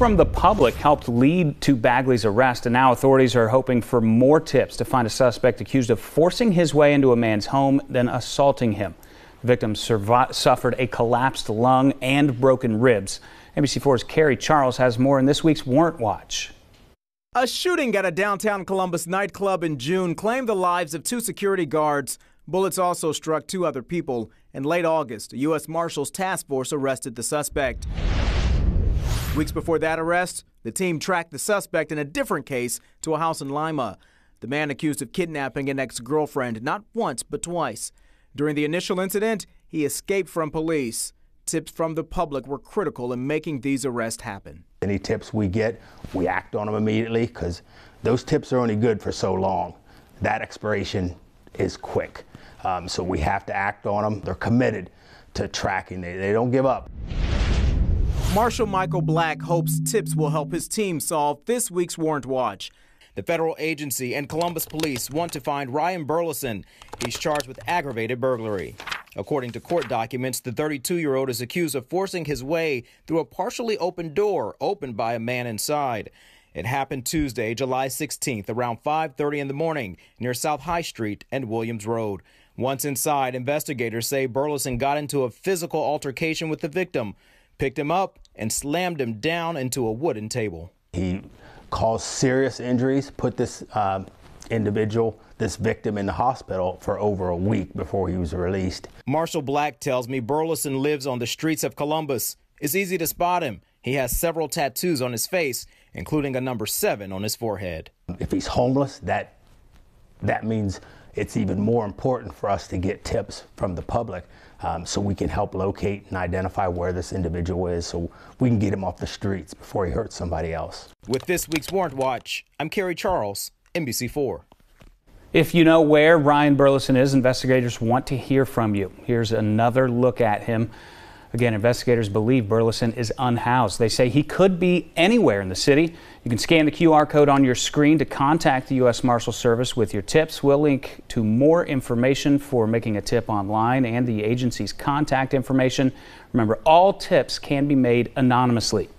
from the public helped lead to Bagley's arrest, and now authorities are hoping for more tips to find a suspect accused of forcing his way into a man's home, then assaulting him. The victim suffered a collapsed lung and broken ribs. NBC4's Kerry Charles has more in this week's Warrant Watch. A shooting at a downtown Columbus nightclub in June claimed the lives of two security guards. Bullets also struck two other people. In late August, a U.S. Marshals task force arrested the suspect. Weeks before that arrest, the team tracked the suspect in a different case to a house in Lima. The man accused of kidnapping an ex girlfriend not once but twice. During the initial incident, he escaped from police. Tips from the public were critical in making these arrests happen. Any tips we get, we act on them immediately because those tips are only good for so long. That expiration is quick. Um, so we have to act on them. They're committed to tracking, they, they don't give up. Marshal Michael Black hopes tips will help his team solve this week's warrant watch. The federal agency and Columbus police want to find Ryan Burleson. He's charged with aggravated burglary. According to court documents, the 32 year old is accused of forcing his way through a partially open door opened by a man inside. It happened Tuesday, July 16th, around 5:30 in the morning near South High Street and Williams Road. Once inside, investigators say Burleson got into a physical altercation with the victim picked him up, and slammed him down into a wooden table. He caused serious injuries, put this uh, individual, this victim, in the hospital for over a week before he was released. Marshal Black tells me Burleson lives on the streets of Columbus. It's easy to spot him. He has several tattoos on his face, including a number seven on his forehead. If he's homeless, that that means it's even more important for us to get tips from the public um, so we can help locate and identify where this individual is so we can get him off the streets before he hurts somebody else. With this week's Warrant Watch, I'm Kerry Charles, NBC4. If you know where Ryan Burleson is, investigators want to hear from you. Here's another look at him. Again, investigators believe Burleson is unhoused. They say he could be anywhere in the city. You can scan the QR code on your screen to contact the U.S. Marshal Service with your tips. We'll link to more information for making a tip online and the agency's contact information. Remember, all tips can be made anonymously.